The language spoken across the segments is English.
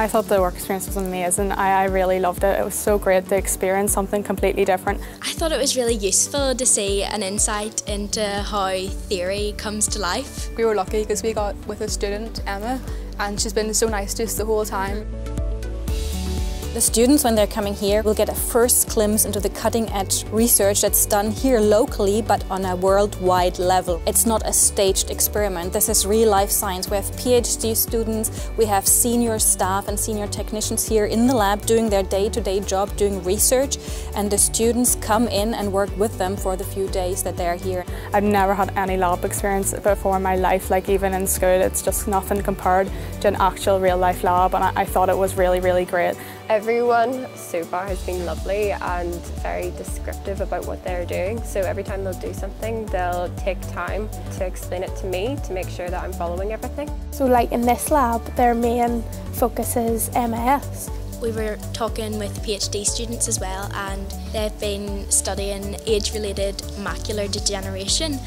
I thought the work experience was amazing. I, I really loved it. It was so great to experience something completely different. I thought it was really useful to see an insight into how theory comes to life. We were lucky because we got with a student, Emma, and she's been so nice to us the whole time. The students, when they're coming here, will get a first glimpse into the cutting-edge research that's done here locally, but on a worldwide level. It's not a staged experiment. This is real-life science. We have PhD students, we have senior staff and senior technicians here in the lab doing their day-to-day -day job, doing research, and the students come in and work with them for the few days that they're here. I've never had any lab experience before in my life, like even in school, it's just nothing compared to an actual real-life lab, and I, I thought it was really, really great. Everyone so far has been lovely and very descriptive about what they're doing. So every time they'll do something, they'll take time to explain it to me to make sure that I'm following everything. So like in this lab, their main focus is MS. We were talking with PhD students as well and they've been studying age-related macular degeneration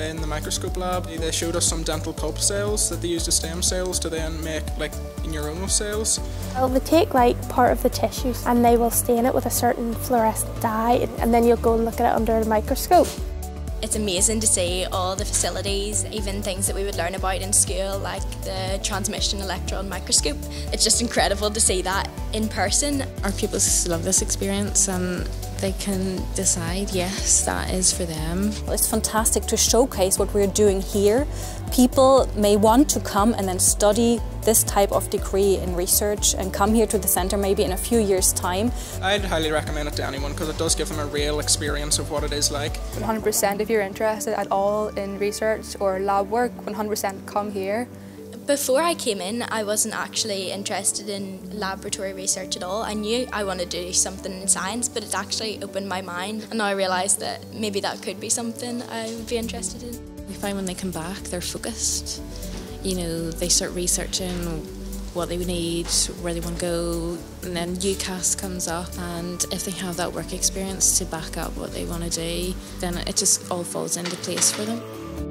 in the microscope lab. They showed us some dental pulp cells that they used the stem cells to then make like neuronal cells. Well, they take like part of the tissues and they will stain it with a certain fluorescent dye and then you'll go and look at it under the microscope. It's amazing to see all the facilities, even things that we would learn about in school, like the transmission electron microscope. It's just incredible to see that in person. Our pupils love this experience and they can decide, yes, that is for them. It's fantastic to showcase what we're doing here. People may want to come and then study this type of degree in research and come here to the centre maybe in a few years' time. I'd highly recommend it to anyone because it does give them a real experience of what it is like. 100% if you're interested at all in research or lab work, 100% come here. Before I came in, I wasn't actually interested in laboratory research at all. I knew I wanted to do something in science, but it actually opened my mind, and now I realise that maybe that could be something I would be interested in. We find when they come back, they're focused. You know, they start researching what they need, where they want to go, and then UCAS comes up, and if they have that work experience to back up what they want to do, then it just all falls into place for them.